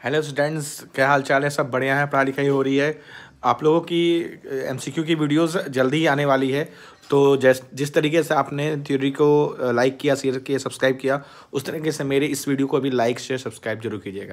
Hello students क्या हाल चाल है? सब बढ़िया है, पढ़ाई लिखाई हो रही है। आप लोगों की एमसीक्यू की वीडियोस जल्दी ही आने वाली है। तो जैस, जिस तरीके से आपने थ्योरी को लाइक किया शेयर किया सब्सक्राइब किया, उस तरीके से मेरे इस वीडियो को भी लाइक शेयर सब्सक्राइब ज़रूर कीजिएगा।